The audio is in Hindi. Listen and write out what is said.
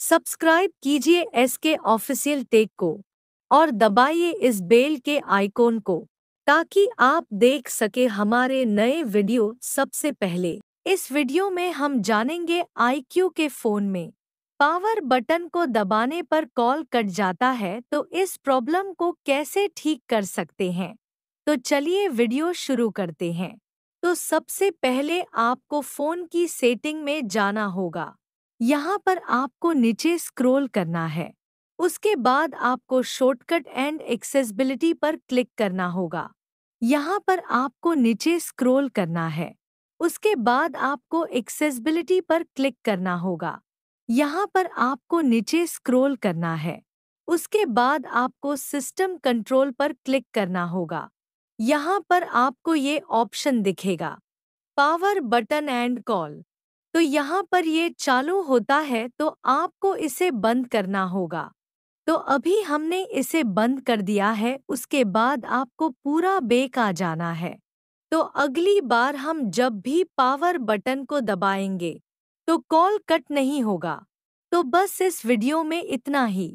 सब्सक्राइब कीजिए एस के ऑफिशियल टेक को और दबाइए इस बेल के आइकॉन को ताकि आप देख सके हमारे नए वीडियो सबसे पहले। इस वीडियो में हम जानेंगे आईक्यू के फ़ोन में पावर बटन को दबाने पर कॉल कट जाता है तो इस प्रॉब्लम को कैसे ठीक कर सकते हैं? तो चलिए वीडियो शुरू करते हैं। तो सबसे पहले आपको फ़ोन की सेटिंग में जाना होगा। यहाँ पर आपको नीचे स्क्रॉल करना है। उसके बाद आपको शॉर्टकट एंड एक्सेसिबिलिटी पर क्लिक करना होगा। यहाँ पर आपको नीचे स्क्रॉल करना है। उसके बाद आपको एक्सेसिबिलिटी पर क्लिक करना होगा। यहाँ पर आपको नीचे स्क्रॉल करना है। उसके बाद आपको सिस्टम कंट्रोल पर क्लिक करना होगा। यहाँ पर आपको ये ऑप्शन दिखेगा। Power button and call. तो यहाँ पर ये चालू होता है तो आपको इसे बंद करना होगा। तो अभी हमने इसे बंद कर दिया है, उसके बाद आपको पूरा बेक आ जाना है। तो अगली बार हम जब भी पावर बटन को दबाएँगे तो कॉल कट नहीं होगा। तो बस इस वीडियो में इतना ही।